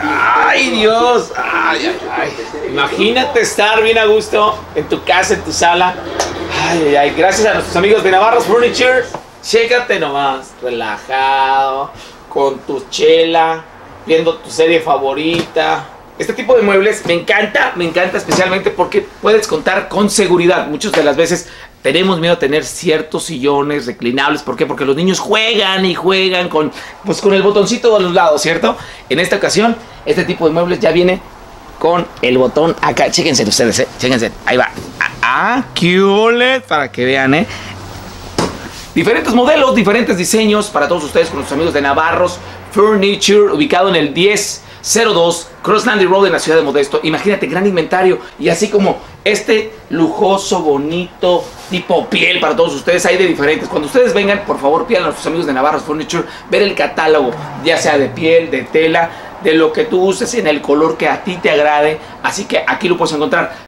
Ay Dios, ay, ay, ay. Imagínate estar bien a gusto en tu casa, en tu sala. Ay, ay, ay. Gracias a nuestros amigos de Navarro's Furniture. Chécate nomás, relajado, con tu chela, viendo tu serie favorita. Este tipo de muebles me encanta, me encanta especialmente porque puedes contar con seguridad. Muchas de las veces tenemos miedo a tener ciertos sillones reclinables. ¿Por qué? Porque los niños juegan y juegan con, pues, con el botoncito de los lados, ¿cierto? En esta ocasión, este tipo de muebles ya viene con el botón acá. Chéquense ustedes, ¿eh? Chéquense. Ahí va. Ah, qué ole, Para que vean, ¿eh? Diferentes modelos, diferentes diseños para todos ustedes con los amigos de Navarros Furniture, ubicado en el 1002 Crosslandy Road en la ciudad de Modesto. Imagínate, gran inventario y así como este lujoso, bonito, tipo piel para todos ustedes, hay de diferentes. Cuando ustedes vengan, por favor, pidan a nuestros amigos de Navarros Furniture ver el catálogo, ya sea de piel, de tela, de lo que tú uses en el color que a ti te agrade. Así que aquí lo puedes encontrar.